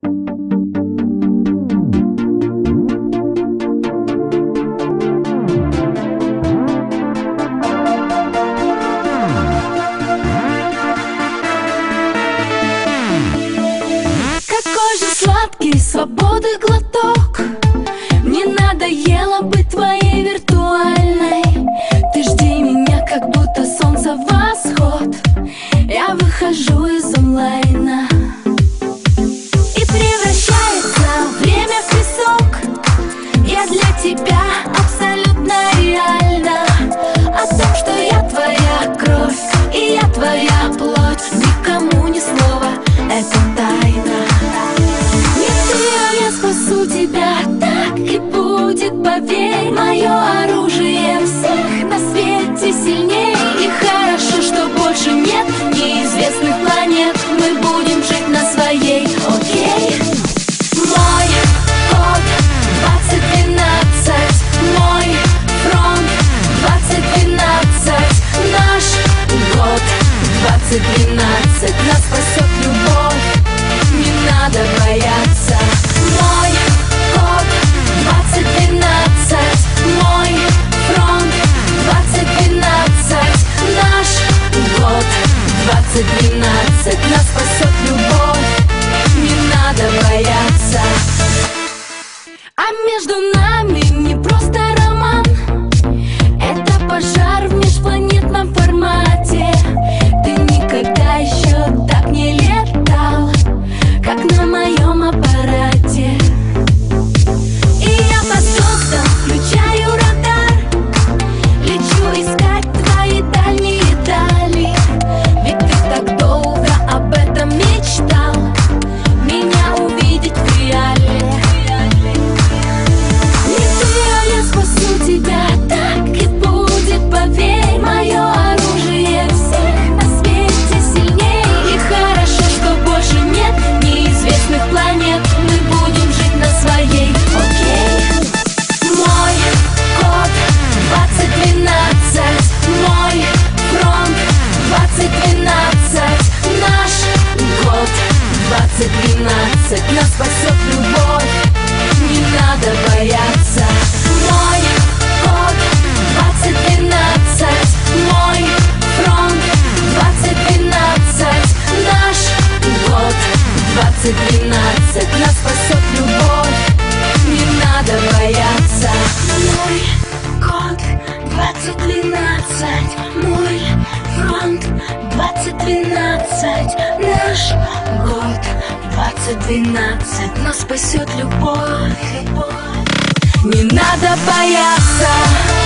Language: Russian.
Какой же сладкий свободы глаз. Теперь мое оружие всех на свете сильнее. И хорошо, что больше нет неизвестных планет. Мы будем жить на своей, окей? Мой код 2012 Мой фронт 2012 Наш год 2012 Нас спасет любовь. 2012 нас спасет любовь Не надо бояться. А между нами бросит нас спасет любовь. Не надо бояться. Мой код 2012 Мой фронт 2012 Наш год 2012 Нас спасет любовь, любовь. Не надо бояться.